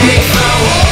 Take my